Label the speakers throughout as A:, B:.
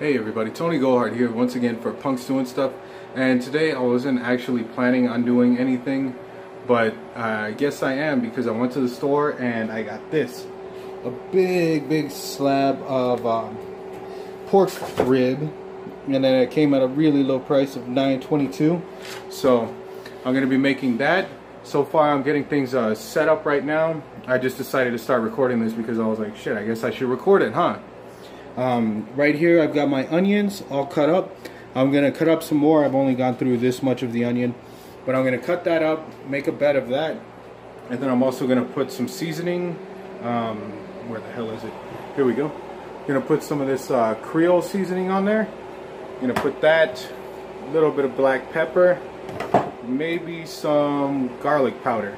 A: Hey everybody, Tony Gojard here once again for Punx Doing Stuff. And today I wasn't actually planning on doing anything but I guess I am because I went to the store and I got this. A big big slab of um, pork rib and then it came at a really low price of 9.22 so I'm gonna be making that. So far I'm getting things uh, set up right now. I just decided to start recording this because I was like shit I guess I should record it huh um, right here I've got my onions all cut up. I'm going to cut up some more. I've only gone through this much of the onion. But I'm going to cut that up, make a bed of that. And then I'm also going to put some seasoning. Um, where the hell is it? Here we go. I'm going to put some of this uh, Creole seasoning on there. I'm going to put that, a little bit of black pepper, maybe some garlic powder.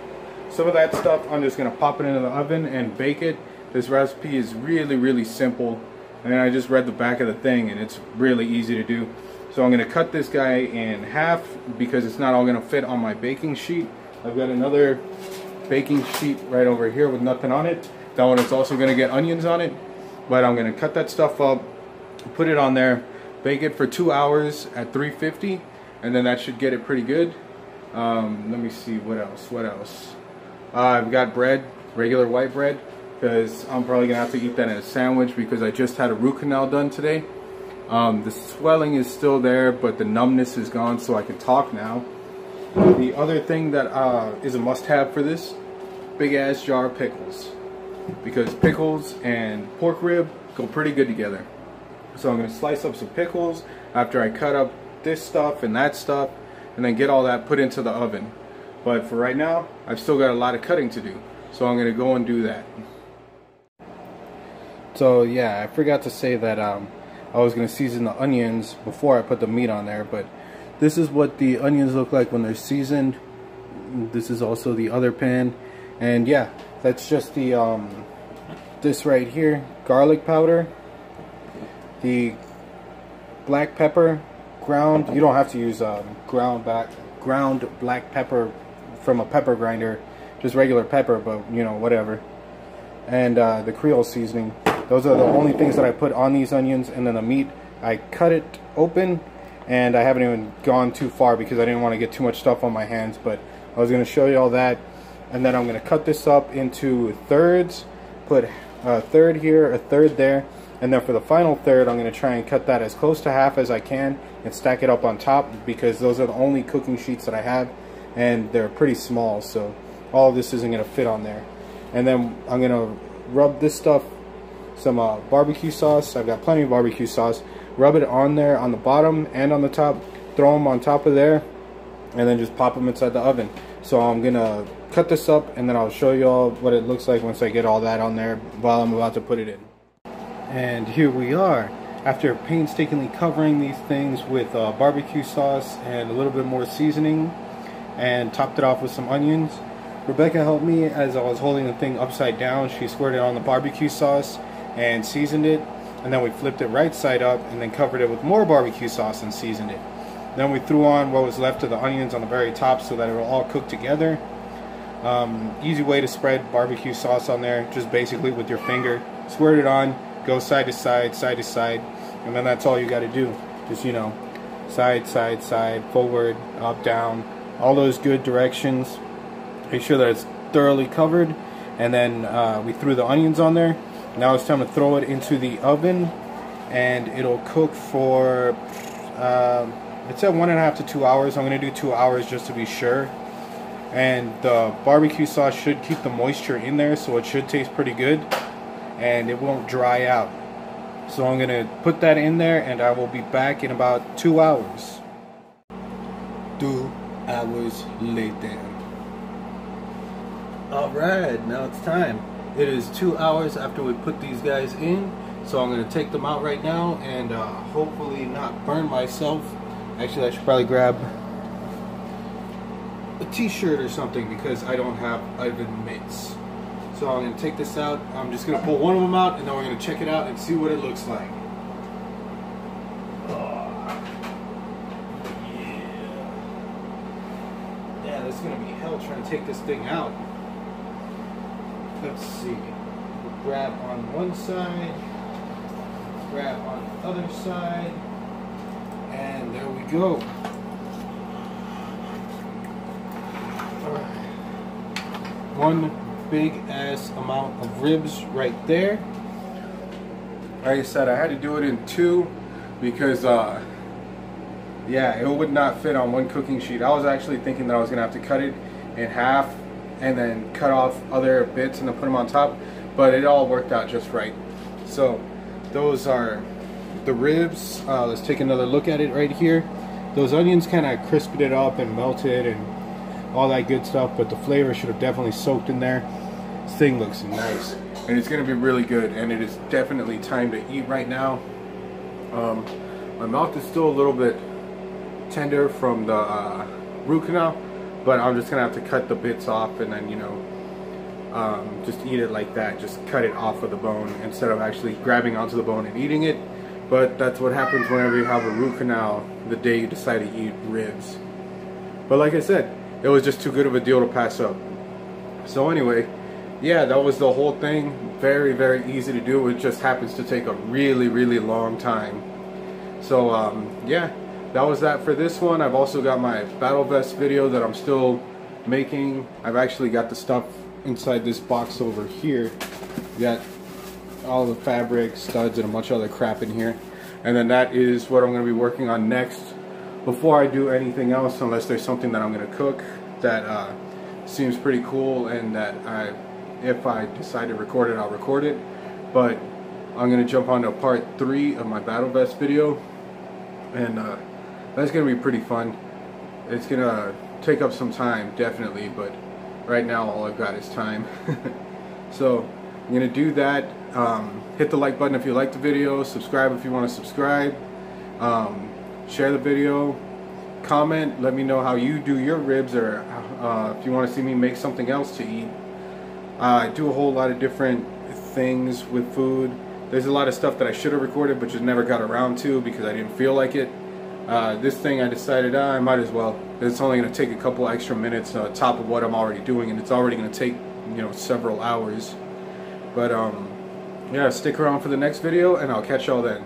A: Some of that stuff I'm just going to pop it into the oven and bake it. This recipe is really, really simple and I just read the back of the thing and it's really easy to do. So I'm gonna cut this guy in half because it's not all gonna fit on my baking sheet. I've got another baking sheet right over here with nothing on it. That one is also gonna get onions on it but I'm gonna cut that stuff up put it on there bake it for two hours at 350 and then that should get it pretty good. Um, let me see what else what else? Uh, I've got bread regular white bread because I'm probably gonna have to eat that in a sandwich because I just had a root canal done today. Um, the swelling is still there, but the numbness is gone, so I can talk now. The other thing that uh, is a must-have for this, big ass jar of pickles, because pickles and pork rib go pretty good together. So I'm gonna slice up some pickles after I cut up this stuff and that stuff, and then get all that put into the oven. But for right now, I've still got a lot of cutting to do, so I'm gonna go and do that. So yeah, I forgot to say that um, I was going to season the onions before I put the meat on there, but this is what the onions look like when they're seasoned. This is also the other pan, and yeah, that's just the um, this right here, garlic powder, the black pepper, ground. You don't have to use um, ground back ground black pepper from a pepper grinder, just regular pepper, but you know whatever. And uh, the Creole seasoning. Those are the only things that I put on these onions and then the meat. I cut it open and I haven't even gone too far because I didn't want to get too much stuff on my hands but I was going to show you all that and then I'm going to cut this up into thirds put a third here a third there and then for the final third I'm going to try and cut that as close to half as I can and stack it up on top because those are the only cooking sheets that I have and they're pretty small so all this isn't going to fit on there and then I'm going to rub this stuff some uh, barbecue sauce. I've got plenty of barbecue sauce. Rub it on there on the bottom and on the top. Throw them on top of there and then just pop them inside the oven. So I'm gonna cut this up and then I'll show you all what it looks like once I get all that on there while I'm about to put it in. And here we are. After painstakingly covering these things with uh, barbecue sauce and a little bit more seasoning and topped it off with some onions, Rebecca helped me as I was holding the thing upside down. She squirted on the barbecue sauce and seasoned it and then we flipped it right side up and then covered it with more barbecue sauce and seasoned it. Then we threw on what was left of the onions on the very top so that it will all cook together. Um, easy way to spread barbecue sauce on there, just basically with your finger. Squirt it on, go side to side, side to side, and then that's all you got to do. Just, you know, side, side, side, forward, up, down, all those good directions. Make sure that it's thoroughly covered. And then uh, we threw the onions on there now it's time to throw it into the oven and it'll cook for, um, it said one and a half to two hours. I'm going to do two hours just to be sure. And the barbecue sauce should keep the moisture in there so it should taste pretty good and it won't dry out. So I'm going to put that in there and I will be back in about two hours. Two hours later. Alright, now it's time. It is two hours after we put these guys in, so I'm going to take them out right now and uh, hopefully not burn myself. Actually, I should probably grab a t-shirt or something because I don't have oven mitts. So I'm to take this out. I'm just going to pull one of them out and then we're to check it out and see what it looks like. Yeah, this is going to be hell trying to take this thing out let's see, we'll grab on one side, grab on the other side. And there we go. One big ass amount of ribs right there. Like I said, I had to do it in two because uh, yeah, it would not fit on one cooking sheet. I was actually thinking that I was gonna have to cut it in half and then cut off other bits and then put them on top, but it all worked out just right. So those are the ribs. Uh, let's take another look at it right here. Those onions kind of crisped it up and melted and all that good stuff, but the flavor should have definitely soaked in there. This thing looks nice and it's gonna be really good and it is definitely time to eat right now. Um, my mouth is still a little bit tender from the uh, root canal, but I'm just gonna have to cut the bits off and then you know um, just eat it like that. Just cut it off of the bone instead of actually grabbing onto the bone and eating it. But that's what happens whenever you have a root canal the day you decide to eat ribs. But like I said, it was just too good of a deal to pass up. So anyway, yeah, that was the whole thing. Very, very easy to do. It just happens to take a really, really long time. So um, yeah, that was that for this one. I've also got my battle vest video that I'm still making. I've actually got the stuff inside this box over here. Got all the fabric, studs, and a bunch of other crap in here. And then that is what I'm going to be working on next before I do anything else, unless there's something that I'm going to cook that uh, seems pretty cool and that I, if I decide to record it, I'll record it. But I'm going to jump on to part three of my battle vest video. And uh, that's going to be pretty fun. It's going to take up some time, definitely, but right now all I've got is time. so I'm going to do that. Um, hit the like button if you like the video, subscribe if you want to subscribe, um, share the video, comment, let me know how you do your ribs or uh, if you want to see me make something else to eat. Uh, I do a whole lot of different things with food. There's a lot of stuff that I should have recorded but just never got around to because I didn't feel like it. Uh, this thing I decided uh, I might as well. It's only going to take a couple extra minutes on top of what I'm already doing and it's already going to take you know several hours. But um, yeah, stick around for the next video and I'll catch y'all then.